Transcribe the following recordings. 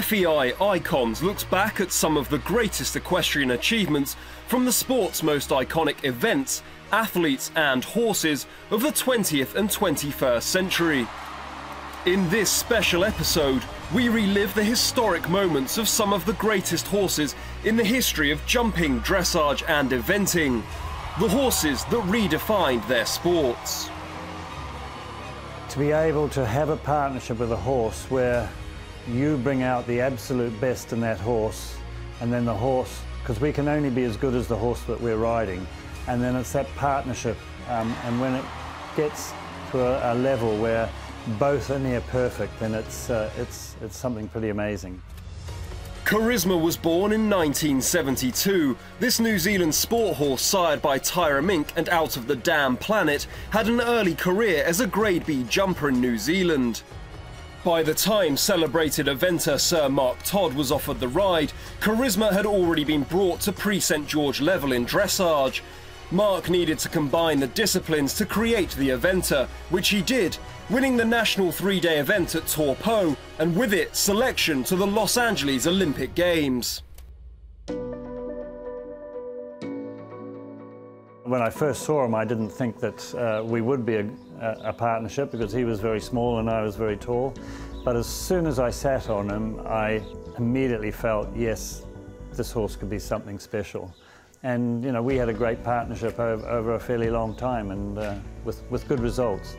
FEI Icons looks back at some of the greatest equestrian achievements from the sport's most iconic events, athletes, and horses of the 20th and 21st century. In this special episode, we relive the historic moments of some of the greatest horses in the history of jumping, dressage, and eventing. The horses that redefined their sports. To be able to have a partnership with a horse where you bring out the absolute best in that horse, and then the horse, because we can only be as good as the horse that we're riding, and then it's that partnership. Um, and when it gets to a, a, level where both are near perfect, then it's, uh, it's, it's something pretty amazing. Charisma was born in 1972. This New Zealand sport horse, sired by Tira Mink and Out of the Dam Planet, had an early career as a Grade B jumper in New Zealand. By the time celebrated eventer Sir Mark Todd was offered the ride, Charisma had already been brought to pre-St George level in dressage. Mark needed to combine the disciplines to create the eventer, which he did, winning the national three-day event at Taupo, and with it, selection to the Los Angeles Olympic Games. When I first saw him, I didn't think that uh, we would be a, a, partnership because he was very small and I was very tall. But as soon as I sat on him, I immediately felt, yes, this horse could be something special. And, you know, we had a great partnership over, over a fairly long time and uh, with, with good results.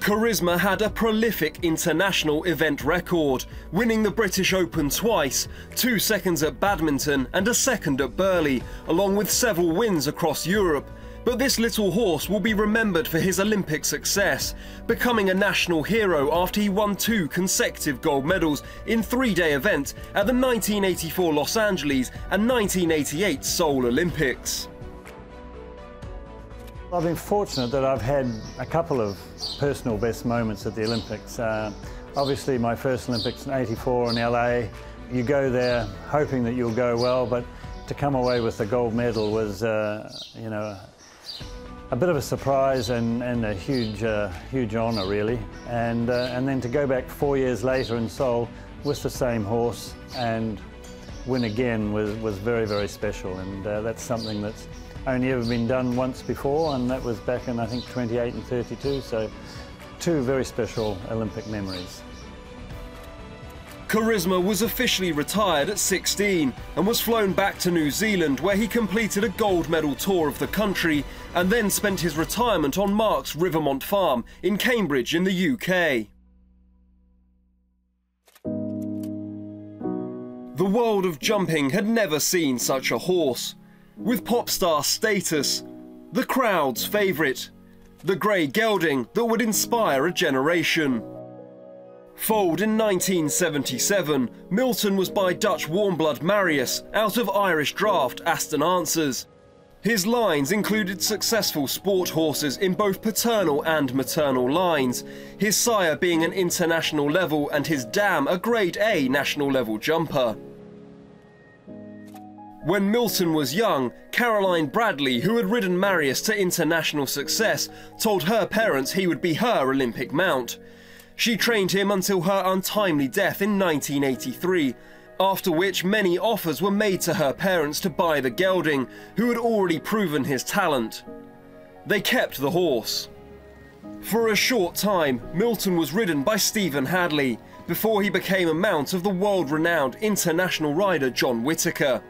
Charisma had a prolific international event record, winning the British Open twice, two seconds at Badminton and a second at Burghley, along with several wins across Europe. But this little horse will be remembered for his Olympic success, becoming a national hero after he won two consecutive gold medals in three-day events at the 1984 Los Angeles and 1988 Seoul Olympics. I've been fortunate that I've had a couple of personal best moments at the Olympics. Uh, obviously my first Olympics in 84 in LA, you go there hoping that you'll go well, but to come away with the gold medal was, uh, you know, a bit of a surprise and, and a huge, uh, huge honour really. And, uh, and then to go back four years later in Seoul with the same horse and win again was, was very, very special. And uh, that's something that's only ever been done once before, and that was back in, I think, 28 and 32, so two very special Olympic memories. Charisma was officially retired at 16 and was flown back to New Zealand where he completed a gold medal tour of the country and then spent his retirement on Mark's Rivermont farm in Cambridge in the UK. The world of jumping had never seen such a horse with pop star status, the crowd's favourite, the grey gelding that would inspire a generation. Foaled in 1977, Milton was by Dutch warmblood Marius out of Irish draft Aston Answers. His lines included successful sport horses in both paternal and maternal lines, his sire being an international level and his dam a grade A national level jumper. When Milton was young, Caroline Bradley, who had ridden Marius to international success, told her parents he would be her Olympic mount. She trained him until her untimely death in 1983, after which many offers were made to her parents to buy the gelding, who had already proven his talent. They kept the horse. For a short time, Milton was ridden by Stephen Hadley, before he became a mount of the world-renowned international rider John Whitaker.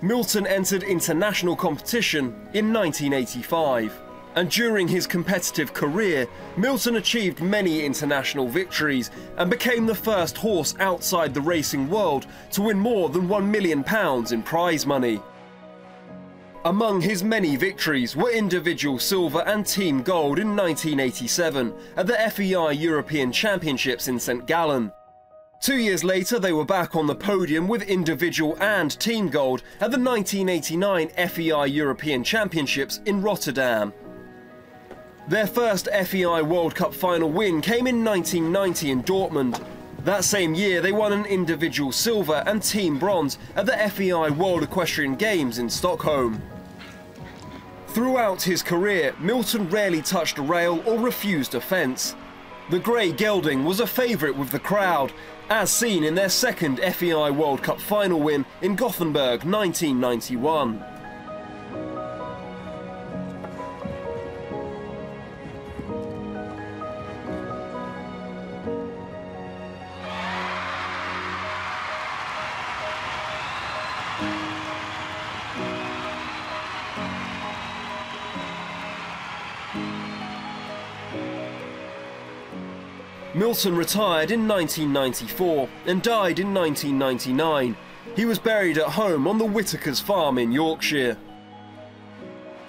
Milton entered international competition in 1985. And during his competitive career, Milton achieved many international victories and became the first horse outside the racing world to win more than £1 million in prize money. Among his many victories were individual silver and team gold in 1987 at the FEI European Championships in St Gallen, Two years later, they were back on the podium with individual and team gold at the 1989 FEI European Championships in Rotterdam. Their first FEI World Cup final win came in 1990 in Dortmund. That same year, they won an individual silver and team bronze at the FEI World Equestrian Games in Stockholm. Throughout his career, Milton rarely touched a rail or refused a fence. The grey gelding was a favourite with the crowd, as seen in their second FEI World Cup final win in Gothenburg 1991. Milton retired in 1994 and died in 1999. He was buried at home on the Whitakers farm in Yorkshire.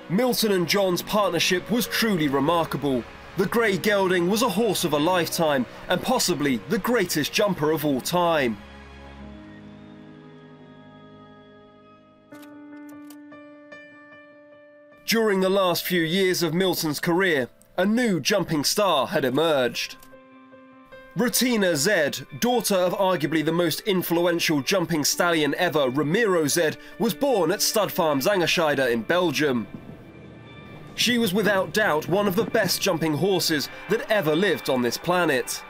Milton and John's partnership was truly remarkable. The Grey Gelding was a horse of a lifetime and possibly the greatest jumper of all time. During the last few years of Milton's career, a new jumping star had emerged. Ratina Zed, daughter of arguably the most influential jumping stallion ever, Ramiro Zed, was born at Stud Farm Zangerscheide in Belgium. She was without doubt one of the best jumping horses that ever lived on this planet.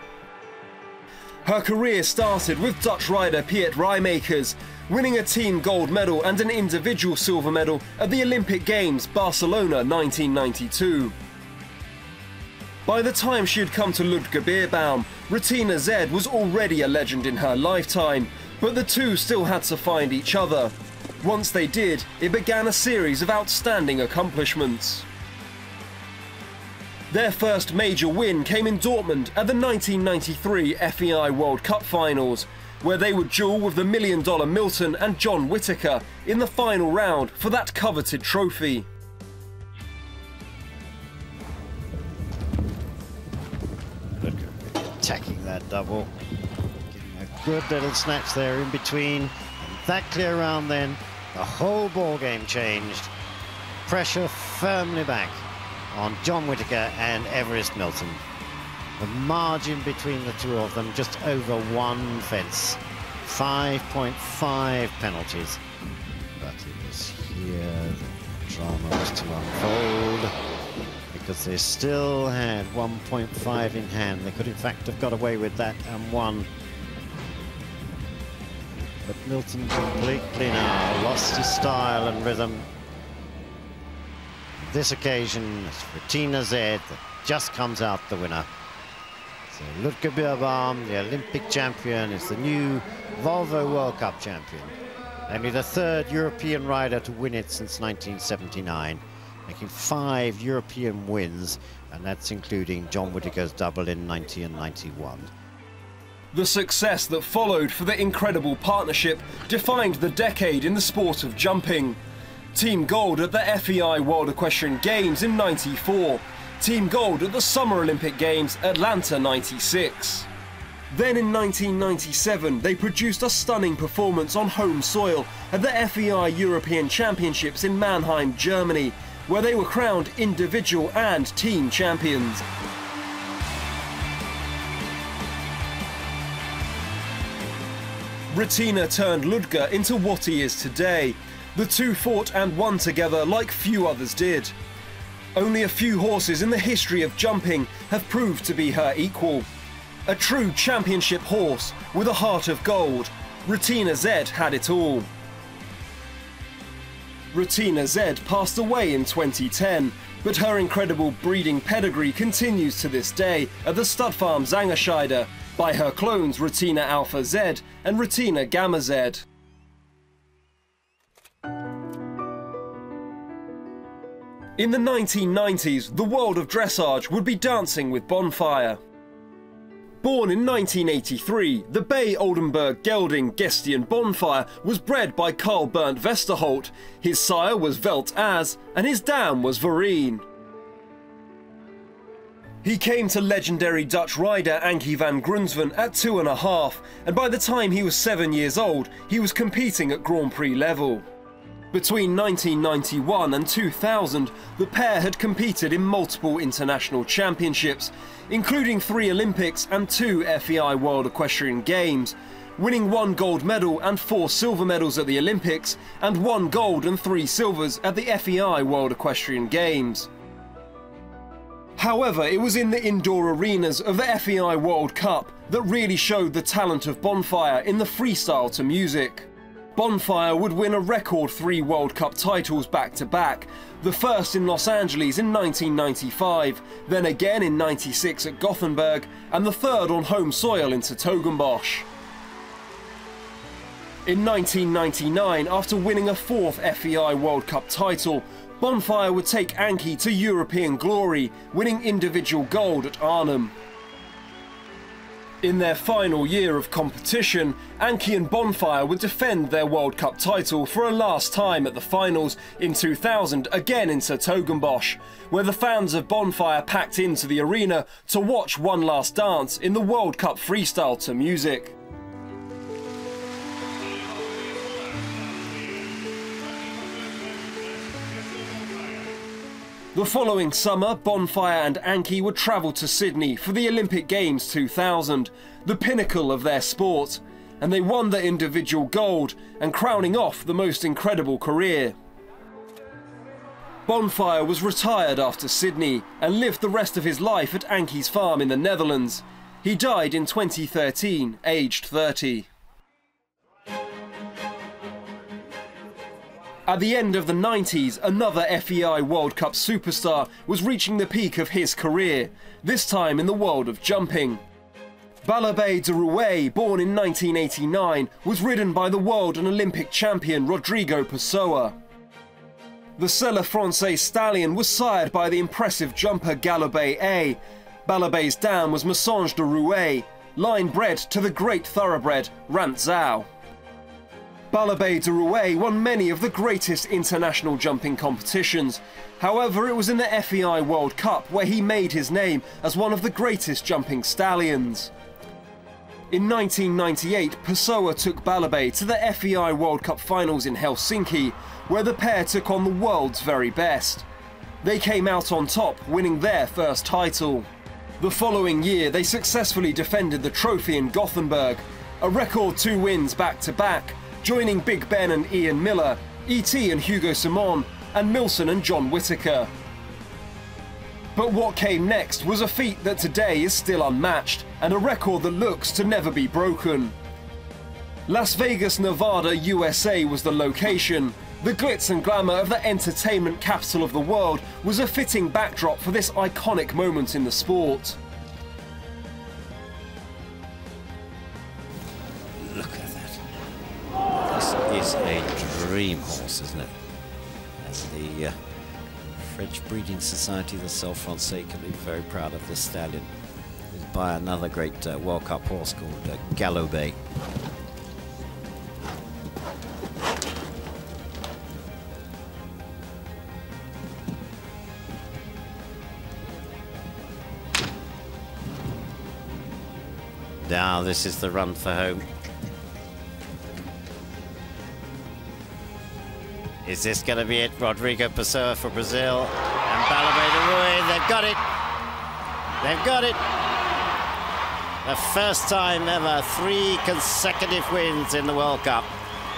Her career started with Dutch rider Piet Raymakers, winning a team gold medal and an individual silver medal at the Olympic Games Barcelona 1992. By the time she had come to Ludger Beerbaum, Ratina Zed was already a legend in her lifetime, but the two still had to find each other. Once they did, it began a series of outstanding accomplishments. Their first major win came in Dortmund at the 1993 FEI World Cup Finals, where they would duel with the million dollar Milton and John Whitaker in the final round for that coveted trophy. Double. Getting a good little snatch there in between. And that clear round then, the whole ball game changed. Pressure firmly back on John Whitaker and Everest Milton. The margin between the two of them just over one fence. 5.5 penalties. But it was here the drama was to unfold because they still had 1.5 in hand. They could in fact have got away with that and won. But Milton completely now lost his style and rhythm. This occasion, it's Ratina Zed that just comes out the winner. So Ludger Beerbaum, the Olympic champion, is the new Volvo World Cup champion. Only the third European rider to win it since 1979 making five European wins, and that's including John Whitaker's double in 90 and 91. The success that followed for the incredible partnership defined the decade in the sport of jumping. Team Gold at the FEI World Equestrian Games in 94, Team Gold at the Summer Olympic Games Atlanta 96. Then in 1997, they produced a stunning performance on home soil at the FEI European Championships in Mannheim, Germany, where they were crowned individual and team champions. Ratina turned Ludger into what he is today. The two fought and won together like few others did. Only a few horses in the history of jumping have proved to be her equal. A true championship horse with a heart of gold, Ratina Z had it all. Ratina Zed passed away in 2010, but her incredible breeding pedigree continues to this day at the stud farm Zangerscheide by her clones Ratina Alpha Z and Ratina Gamma Z. In the 1990s, the world of dressage would be dancing with Bonfire. Born in 1983, the Bay Oldenburg gelding Gestion Bonfire was bred by Carl Bernd Westerholt. His sire was Welt As, and his dam was Vereen. He came to legendary Dutch rider Anky van Grunsven at two and a half, and by the time he was seven years old, he was competing at Grand Prix level. Between 1991 and 2000, the pair had competed in multiple international championships, including three Olympics and two FEI World Equestrian Games, winning one gold medal and four silver medals at the Olympics, and one gold and three silvers at the FEI World Equestrian Games. However, it was in the indoor arenas of the FEI World Cup that really showed the talent of Bonfire in the freestyle to music. Bonfire would win a record three World Cup titles back to back, the first in Los Angeles in 1995, then again in 96 at Gothenburg, and the third on home soil in Togenbosch. In 1999, after winning a fourth FEI World Cup title, Bonfire would take Anky to European glory, winning individual gold at Arnhem. In their final year of competition, Anky and Bonfire would defend their World Cup title for a last time at the finals in 2000, again in Togenbosch, where the fans of Bonfire packed into the arena to watch one last dance in the World Cup freestyle to music. The following summer, Bonfire and Anky would travel to Sydney for the Olympic Games 2000, the pinnacle of their sport, and they won the individual gold and crowning off the most incredible career. Bonfire was retired after Sydney and lived the rest of his life at Anky's farm in the Netherlands. He died in 2013, aged 30. At the end of the 90s, another FEI World Cup superstar was reaching the peak of his career, this time in the world of jumping. Baloubet du Rouet, born in 1989, was ridden by the world and Olympic champion Rodrigo Pessoa. The Selle Francais stallion was sired by the impressive jumper Galoubet A. Baloubet's dam was Messange de Rouet, line bred to the great thoroughbred Rantzau. Baloubet du Rouet won many of the greatest international jumping competitions. However, it was in the FEI World Cup where he made his name as one of the greatest jumping stallions. In 1998, Pessoa took Baloubet to the FEI World Cup finals in Helsinki, where the pair took on the world's very best. They came out on top, winning their first title. The following year, they successfully defended the trophy in Gothenburg, a record two wins back to back, joining Big Ben and Ian Millar, E.T. and Hugo Simon, and Milton and John Whitaker. But what came next was a feat that today is still unmatched, and a record that looks to never be broken. Las Vegas, Nevada, USA was the location. The glitz and glamour of the entertainment capital of the world was a fitting backdrop for this iconic moment in the sport. Horse, isn't it? As the uh, French Breeding Society, the Selle Francais, can be very proud of this stallion. He's by another great uh, World Cup horse called uh. Now this is the run for home. Is this going to be it? Rodrigo Pessoa for Brazil and Baloubet de. They've got it. They've got it. The first time ever, three consecutive wins in the World Cup.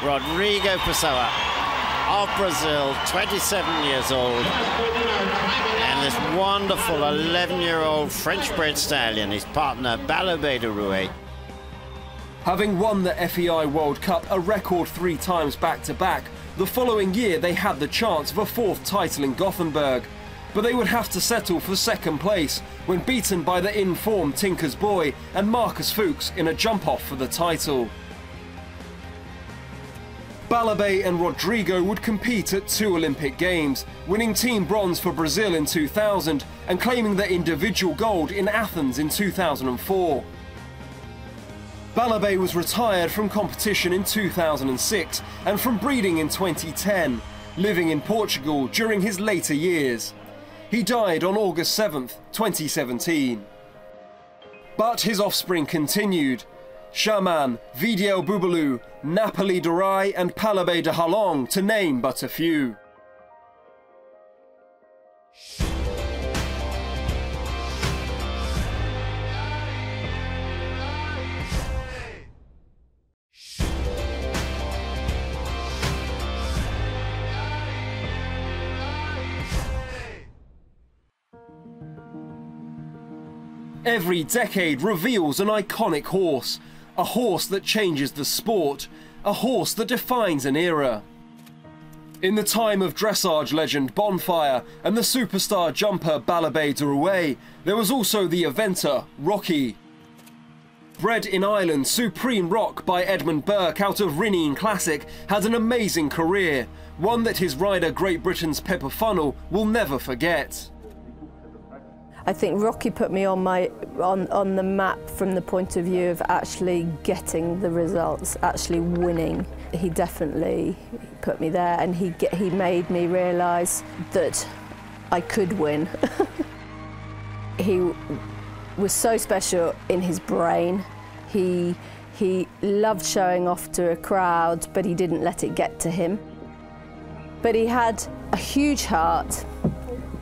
Rodrigo Pessoa of Brazil, 27 years old. And this wonderful 11-year-old French-bred stallion, his partner Baloubet de. Having won the FEI World Cup a record three times back-to-back, -back, the following year they had the chance of a fourth title in Gothenburg, but they would have to settle for second place when beaten by the in-form Tinka's Boy and Markus Fuchs in a jump-off for the title. Baloubet and Rodrigo would compete at two Olympic Games, winning team bronze for Brazil in 2000 and claiming their individual gold in Athens in 2004. Baloubet was retired from competition in 2006 and from breeding in 2010, living in Portugal during his later years. He died on August 7, 2017. But his offspring continued. Shaman, Video Boobaloo, Napoli Durai and Palabé de Halong to name but a few. Every decade reveals an iconic horse, a horse that changes the sport, a horse that defines an era. In the time of dressage legend Bonfire and the superstar jumper Baloubet du Rouet, there was also the eventer Rocky. Bred in Ireland, Supreme Rock by Edmund Burke out of Rineen Classic had an amazing career, one that his rider Great Britain's Pippa Funnell will never forget. I think Rocky put me on my on on the map from the point of view of actually getting the results, actually winning. He definitely put me there, and he get, he made me realise that I could win. he was so special in his brain. He he loved showing off to a crowd, but he didn't let it get to him. But he had a huge heart.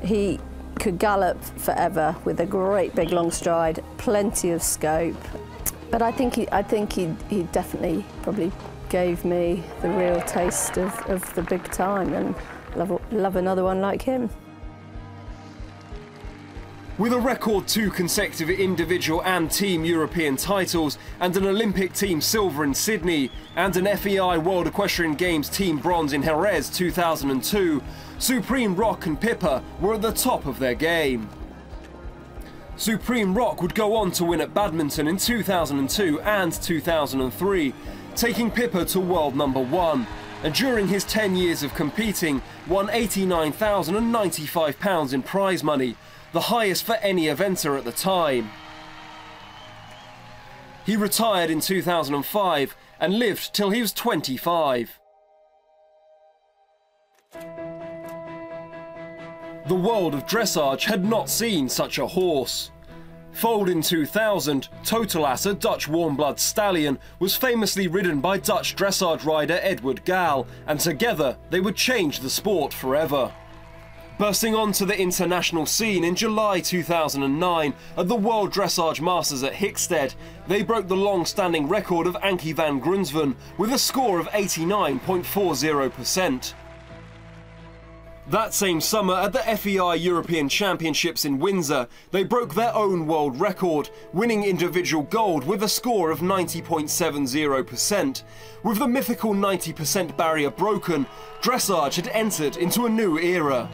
He could gallop forever with a great big long stride, plenty of scope. But I think he, I think he, he definitely probably gave me the real taste of, of the big time and love, love another one like him. With a record two consecutive individual and team European titles, and an Olympic team silver in Sydney, and an FEI World Equestrian Games team bronze in Jerez 2002, Supreme Rock and Pippa were at the top of their game. Supreme Rock would go on to win at badminton in 2002 and 2003, taking Pippa to world number one, and during his 10 years of competing, won £89,095 in prize money, the highest for any eventer at the time. He retired in 2005 and lived till he was 25. The world of dressage had not seen such a horse. Foaled in 2000, Totilas, a Dutch warm-blood stallion, was famously ridden by Dutch dressage rider Edward Gal, and together they would change the sport forever. Bursting onto the international scene in July 2009 at the World Dressage Masters at Hickstead, they broke the long-standing record of Anky van Grunsven with a score of 89.40%. That same summer at the FEI European Championships in Windsor, they broke their own world record, winning individual gold with a score of 90.70%. With the mythical 90% barrier broken, dressage had entered into a new era.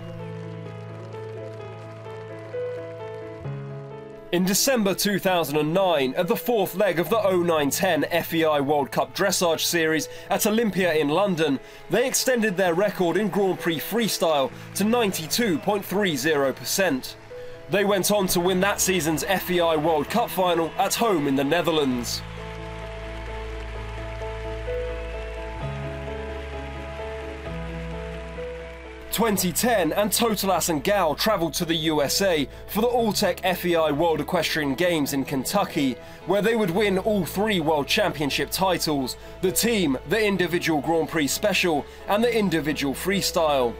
In December 2009, at the fourth leg of the 0910 FEI World Cup Dressage Series at Olympia in London, they extended their record in Grand Prix freestyle to 92.30%. They went on to win that season's FEI World Cup final at home in the Netherlands. 2010 and Totilas and Gal travelled to the USA for the Alltech FEI World Equestrian Games in Kentucky, where they would win all three World Championship titles the team, the individual Grand Prix Special, and the individual freestyle.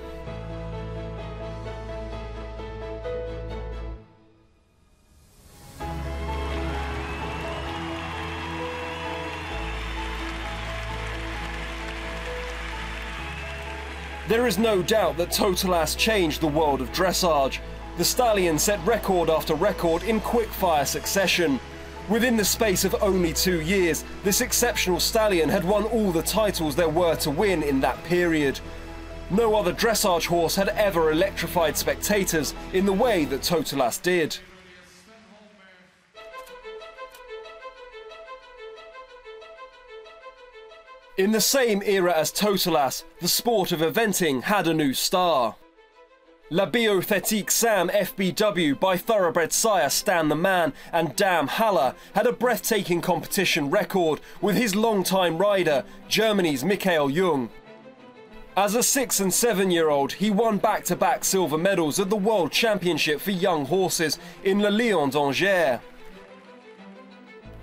There is no doubt that Totilas changed the world of dressage. The stallion set record after record in quick-fire succession. Within the space of only two years, this exceptional stallion had won all the titles there were to win in that period. No other dressage horse had ever electrified spectators in the way that Totilas did. In the same era as Totilas, the sport of eventing had a new star. La Biothetique Sam FBW by thoroughbred sire Stan the Man and Dam Haller had a breathtaking competition record with his longtime rider, Germany's Michael Jung. As a six and seven year old, he won back to back silver medals at the World Championship for Young Horses in Le Lion d'Angers.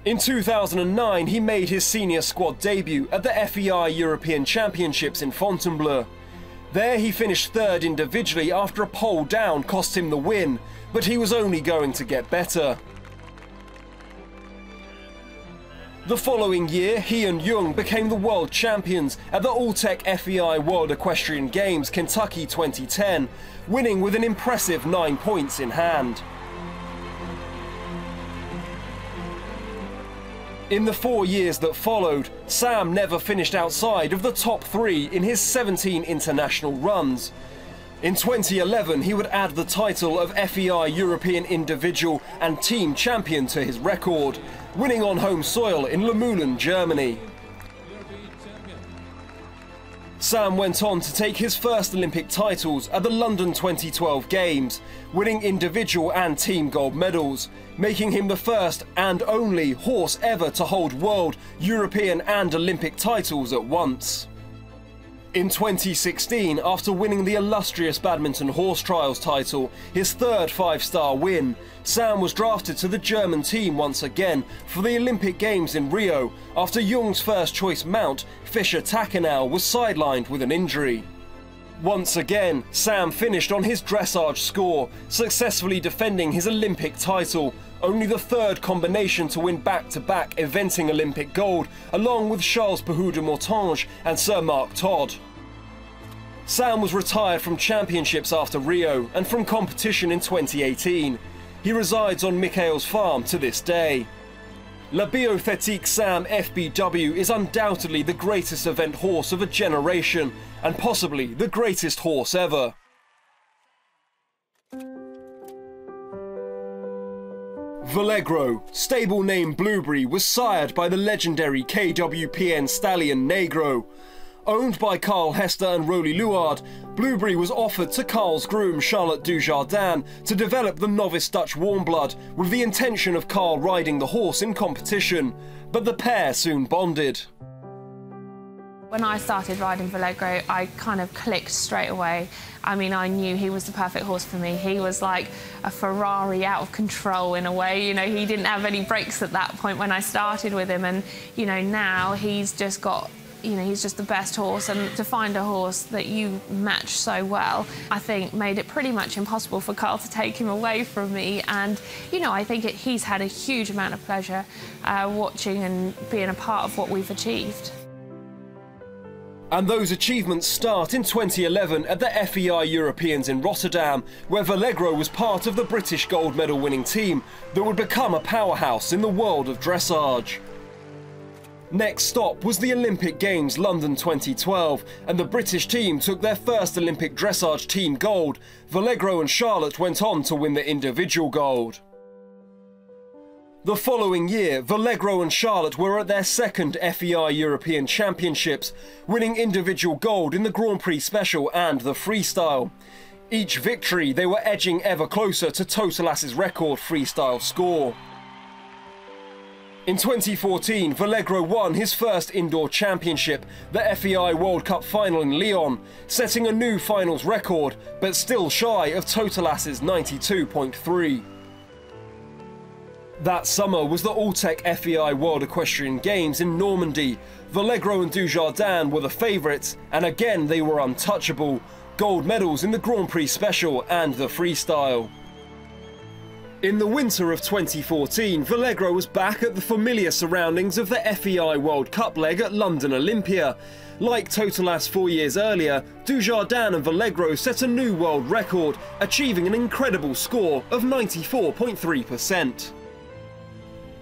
In 2009, he made his senior squad debut at the FEI European Championships in Fontainebleau. There he finished third individually after a pole down cost him the win, but he was only going to get better. The following year, he and Jung became the world champions at the Alltech FEI World Equestrian Games Kentucky 2010, winning with an impressive nine points in hand. In the four years that followed, Sam never finished outside of the top three in his 17 international runs. In 2011, he would add the title of FEI European Individual and Team Champion to his record, winning on home soil in Luhmühlen, Germany. Sam went on to take his first Olympic titles at the London 2012 Games, winning individual and team gold medals, making him the first and only horse ever to hold world, European and Olympic titles at once. In 2016, after winning the illustrious badminton horse trials title, his third five-star win, Sam was drafted to the German team once again for the Olympic Games in Rio after Jung's first choice mount, Fischer Takinou, was sidelined with an injury. Once again, Sam finished on his dressage score, successfully defending his Olympic title, only the third combination to win back-to-back eventing Olympic gold, along with Charles Pahud de Mortanges and Sir Mark Todd. Sam was retired from championships after Rio and from competition in 2018. He resides on Michael's farm to this day. La Biothetique Sam FBW is undoubtedly the greatest event horse of a generation, and possibly the greatest horse ever. Valegro, stable name Blueberry, was sired by the legendary KWPN stallion Negro. Owned by Carl Hester and Roly Luard, Blueberry was offered to Carl's groom Charlotte Dujardin to develop the novice Dutch Warmblood with the intention of Carl riding the horse in competition, but the pair soon bonded. When I started riding Valegro, I kind of clicked straight away. I mean, I knew he was the perfect horse for me. He was like a Ferrari out of control in a way. You know, he didn't have any brakes at that point when I started with him. And, you know, now he's just got you know, he's just the best horse. And to find a horse that you match so well, I think made it pretty much impossible for Carl to take him away from me. And, you know, I think it, he's had a huge amount of pleasure uh, watching and being a part of what we've achieved. And those achievements start in 2011 at the FEI Europeans in Rotterdam, where Valegro was part of the British gold medal winning team that would become a powerhouse in the world of dressage. Next stop was the Olympic Games London 2012, and the British team took their first Olympic dressage team gold. Valegro and Charlotte went on to win the individual gold. The following year, Valegro and Charlotte were at their second FEI European Championships, winning individual gold in the Grand Prix Special and the Freestyle. Each victory, they were edging ever closer to Totilas's record freestyle score. In 2014, Valegro won his first indoor championship, the FEI World Cup final in Lyon, setting a new finals record, but still shy of Totilas's 92.3. That summer was the Alltech FEI World Equestrian Games in Normandy. Valegro and Dujardin were the favourites, and again they were untouchable. Gold medals in the Grand Prix Special and the Freestyle. In the winter of 2014, Valegro was back at the familiar surroundings of the FEI World Cup leg at London Olympia. Like Totilas four years earlier, Dujardin and Valegro set a new world record, achieving an incredible score of 94.3%.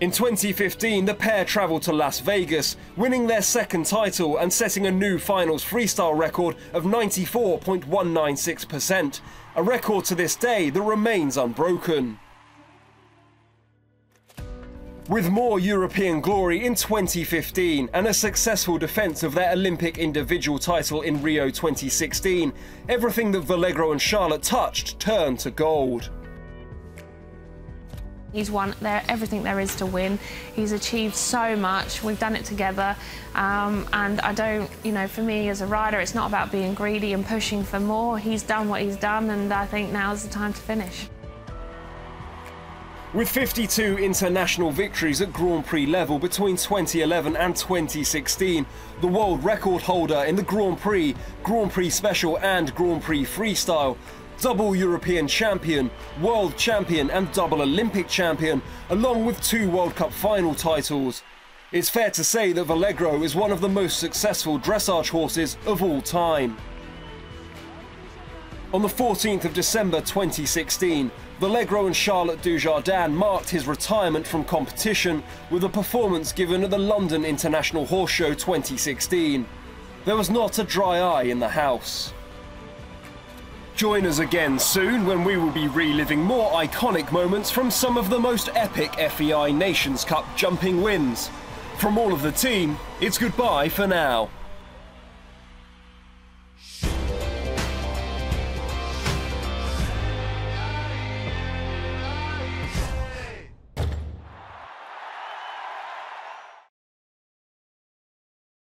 In 2015, the pair travelled to Las Vegas, winning their second title and setting a new finals freestyle record of 94.196%, a record to this day that remains unbroken. With more European glory in 2015 and a successful defence of their Olympic individual title in Rio 2016, everything that Valegro and Charlotte touched turned to gold. He's won there everything there is to win. He's achieved so much. We've done it together, um, and I don't, you know, for me as a rider, it's not about being greedy and pushing for more. He's done what he's done, and I think now is the time to finish. With 52 international victories at Grand Prix level between 2011 and 2016, the world record holder in the Grand Prix, Grand Prix Special and Grand Prix Freestyle, double European champion, world champion and double Olympic champion, along with two World Cup final titles. It's fair to say that Valegro is one of the most successful dressage horses of all time. On the 14th of December 2016, Valegro and Charlotte Dujardin marked his retirement from competition with a performance given at the London International Horse Show 2016. There was not a dry eye in the house. Join us again soon when we will be reliving more iconic moments from some of the most epic FEI Nations Cup jumping wins. From all of the team, it's goodbye for now.